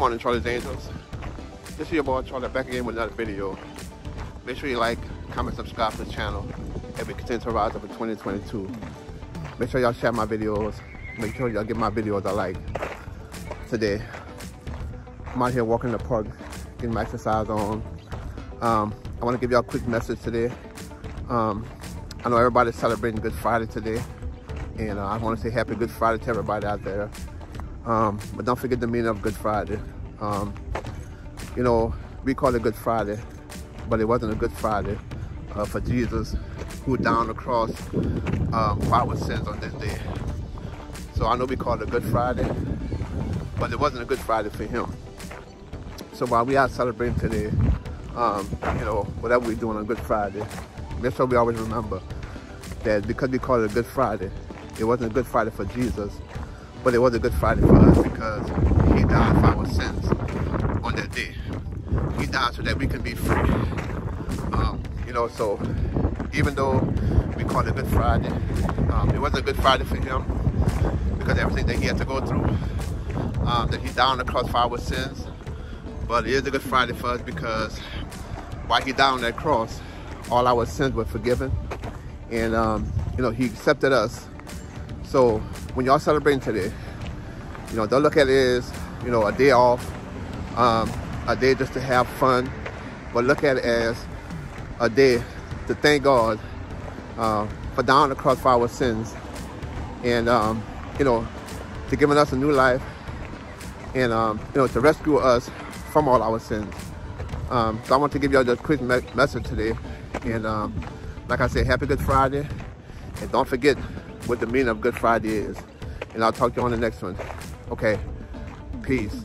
morning, Charlie's Angels. This is your boy Charlie back again with another video. Make sure you like, comment, subscribe to the channel as we continue to rise up in 2022. Make sure y'all share my videos. Make sure y'all give my videos a like. Today, I'm out here walking in the park, getting my exercise on. Um, I want to give y'all a quick message today. Um, I know everybody's celebrating Good Friday today, and uh, I want to say Happy Good Friday to everybody out there. Um, but don't forget the meaning of Good Friday. Um, you know, we call it Good Friday, but it wasn't a Good Friday uh, for Jesus who died on the cross um, for our sins on this day. So I know we call it a Good Friday, but it wasn't a Good Friday for him. So while we are celebrating today, um, you know, whatever we're doing on Good Friday, make sure we always remember that because we call it a Good Friday, it wasn't a Good Friday for Jesus, but it was a Good Friday for us because he died for our sins on that day. He died so that we can be free. Um, you know, so even though we call it a Good Friday, um, it wasn't a Good Friday for him because everything that he had to go through, um, that he died on the cross for our sins. But it is a Good Friday for us because while he died on that cross, all our sins were forgiven. And, um, you know, he accepted us. So when y'all celebrating today, you know, don't look at it as, you know, a day off, um, a day just to have fun, but look at it as a day to thank God uh, for dying the cross for our sins and, um, you know, to giving us a new life and, um, you know, to rescue us from all our sins. Um, so I want to give y'all just a quick me message today. And um, like I said, happy Good Friday. And don't forget what the meaning of Good Friday is. And I'll talk to you on the next one. Okay, peace.